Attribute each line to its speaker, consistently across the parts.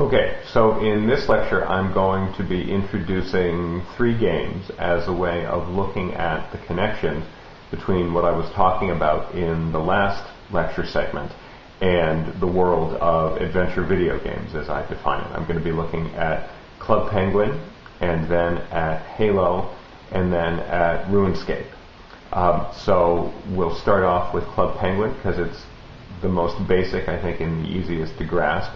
Speaker 1: Okay, so in this lecture I'm going to be introducing three games as a way of looking at the connections between what I was talking about in the last lecture segment and the world of adventure video games as I define it. I'm going to be looking at Club Penguin and then at Halo and then at RuneScape. Um, so we'll start off with Club Penguin because it's the most basic I think and the easiest to grasp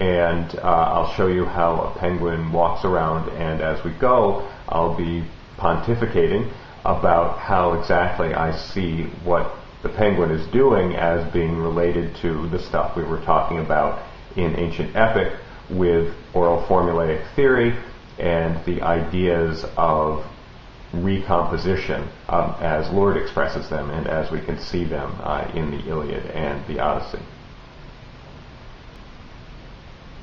Speaker 1: and uh, I'll show you how a penguin walks around, and as we go, I'll be pontificating about how exactly I see what the penguin is doing as being related to the stuff we were talking about in ancient epic with oral formulaic theory and the ideas of recomposition um, as Lord expresses them and as we can see them uh, in the Iliad and the Odyssey.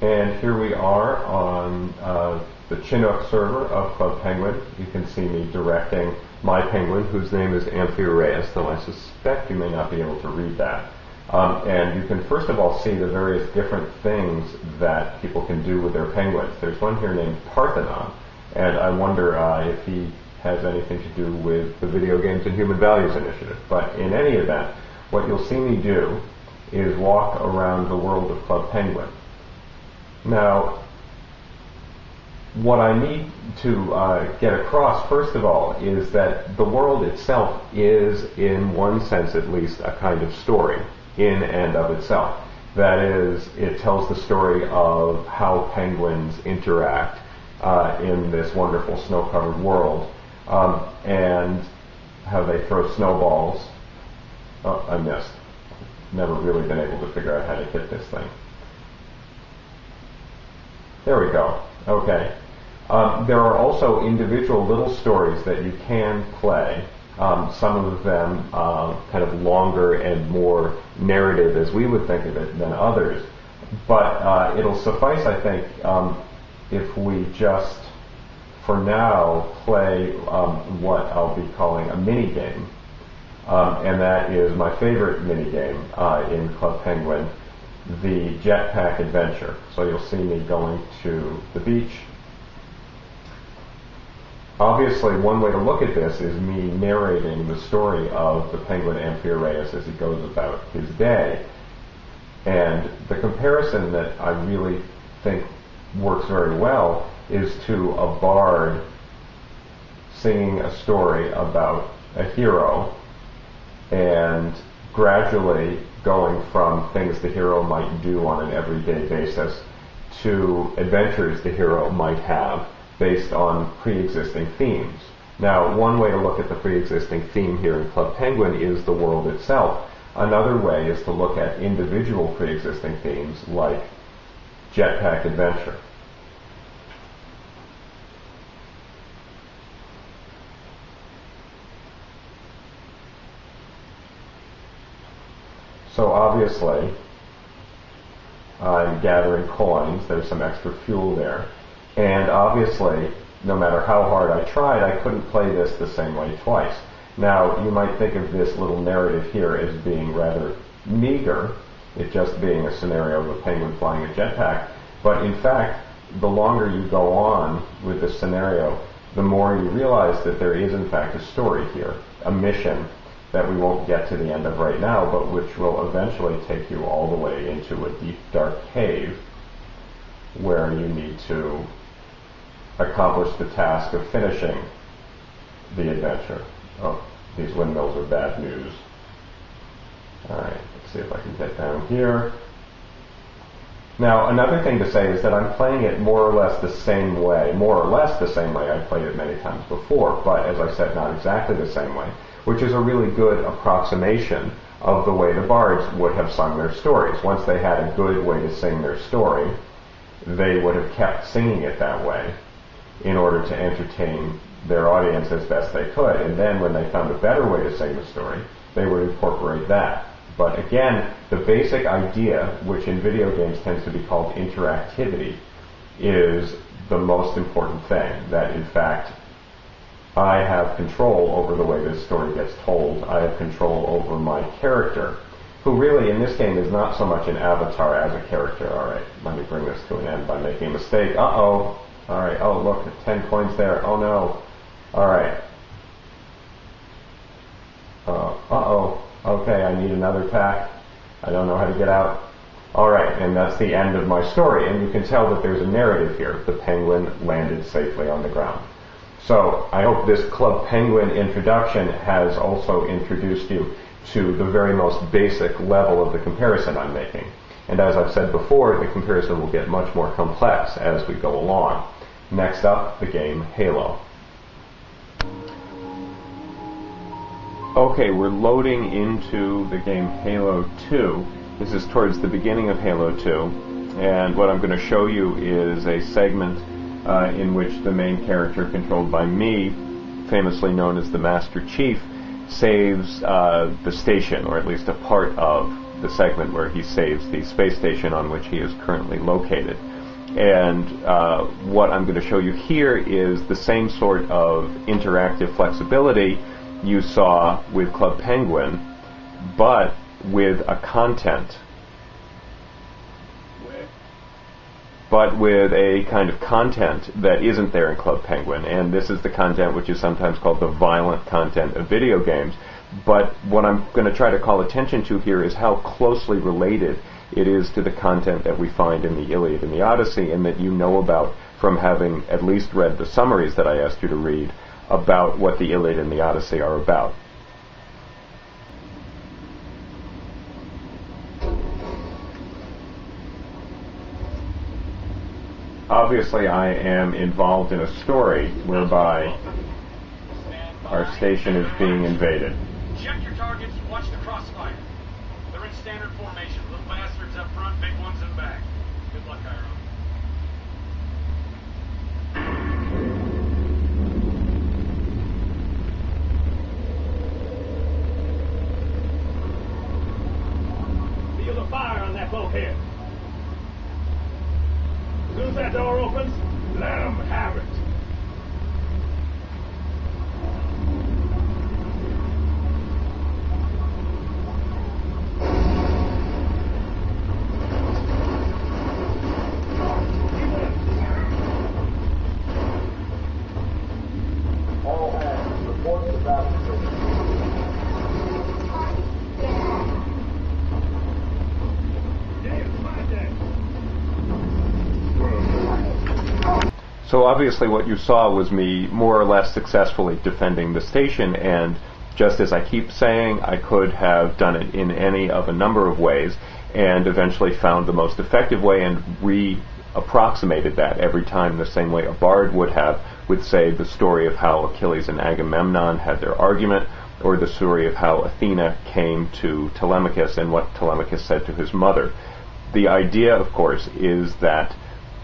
Speaker 1: And here we are on uh, the Chinook server of Club Penguin. You can see me directing my penguin, whose name is Amphiureus, though I suspect you may not be able to read that. Um, and you can first of all see the various different things that people can do with their penguins. There's one here named Parthenon, and I wonder uh, if he has anything to do with the Video Games and Human Values Initiative. But in any event, what you'll see me do is walk around the world of Club Penguin. Now, what I need to uh, get across, first of all, is that the world itself is, in one sense at least, a kind of story in and of itself. That is, it tells the story of how penguins interact uh, in this wonderful snow-covered world, um, and how they throw snowballs. Oh, I missed. Never really been able to figure out how to hit this thing. There we go. Okay. Um, there are also individual little stories that you can play. Um, some of them uh, kind of longer and more narrative as we would think of it than others. But uh, it'll suffice, I think, um, if we just, for now, play um, what I'll be calling a mini game. Um, and that is my favorite mini game uh, in Club Penguin the jetpack adventure. So you'll see me going to the beach. Obviously, one way to look at this is me narrating the story of the penguin Amphiureus as he goes about his day. And the comparison that I really think works very well is to a bard singing a story about a hero and gradually going from things the hero might do on an everyday basis to adventures the hero might have based on pre-existing themes. Now, one way to look at the pre-existing theme here in Club Penguin is the world itself. Another way is to look at individual pre-existing themes like jetpack adventure. So obviously, I'm gathering coins. There's some extra fuel there. And obviously, no matter how hard I tried, I couldn't play this the same way twice. Now, you might think of this little narrative here as being rather meager, it just being a scenario of a penguin flying a jetpack. But in fact, the longer you go on with this scenario, the more you realize that there is in fact a story here, a mission, that we won't get to the end of right now, but which will eventually take you all the way into a deep, dark cave where you need to accomplish the task of finishing the adventure. Oh, these windmills are bad news. Alright, let's see if I can get down here. Now, another thing to say is that I'm playing it more or less the same way, more or less the same way I've played it many times before, but as I said, not exactly the same way which is a really good approximation of the way the bards would have sung their stories. Once they had a good way to sing their story, they would have kept singing it that way in order to entertain their audience as best they could. And then when they found a better way to sing the story, they would incorporate that. But again, the basic idea, which in video games tends to be called interactivity, is the most important thing. That in fact, I have control over the way this story gets told. I have control over my character, who really in this game is not so much an avatar as a character. All right, let me bring this to an end by making a mistake. Uh-oh. All right, oh, look, 10 coins there. Oh, no. All right. Uh, uh-oh. Okay, I need another pack. I don't know how to get out. All right, and that's the end of my story. And you can tell that there's a narrative here. The penguin landed safely on the ground. So I hope this Club Penguin introduction has also introduced you to the very most basic level of the comparison I'm making. And as I've said before, the comparison will get much more complex as we go along. Next up, the game Halo. Okay, we're loading into the game Halo 2. This is towards the beginning of Halo 2, and what I'm going to show you is a segment uh, in which the main character, controlled by me, famously known as the Master Chief, saves uh, the station, or at least a part of the segment where he saves the space station on which he is currently located. And uh, what I'm going to show you here is the same sort of interactive flexibility you saw with Club Penguin, but with a content. But with a kind of content that isn't there in Club Penguin, and this is the content which is sometimes called the violent content of video games. But what I'm going to try to call attention to here is how closely related it is to the content that we find in the Iliad and the Odyssey, and that you know about from having at least read the summaries that I asked you to read about what the Iliad and the Odyssey are about. Obviously, I am involved in a story whereby our station is being invaded.
Speaker 2: Check your targets, watch the crossfire. They're in standard formation. Little bastards up front, big ones in back. Good luck, Iroh. Feel the fire on that bulkhead. As soon as that door opens, let them have it.
Speaker 3: All hands, report to battle station.
Speaker 2: Damn, my day.
Speaker 1: So obviously what you saw was me more or less successfully defending the station and just as I keep saying, I could have done it in any of a number of ways and eventually found the most effective way and re-approximated that every time the same way a bard would have with say the story of how Achilles and Agamemnon had their argument or the story of how Athena came to Telemachus and what Telemachus said to his mother. The idea, of course, is that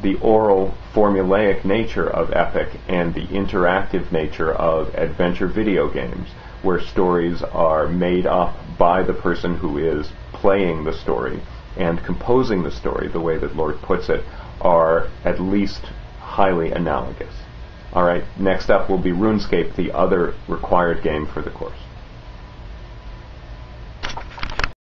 Speaker 1: the oral formulaic nature of epic and the interactive nature of adventure video games, where stories are made up by the person who is playing the story and composing the story, the way that Lord puts it, are at least highly analogous. All right, next up will be RuneScape, the other required game for the course.